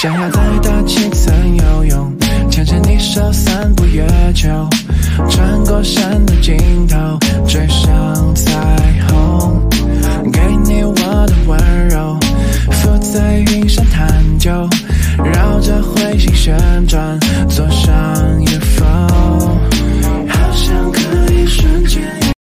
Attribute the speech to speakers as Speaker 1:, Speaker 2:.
Speaker 1: 想要在大气层游泳牵着你手散步月球穿过山的尽头追上彩虹给你我的温柔浮在云上探究绕着彗星旋转。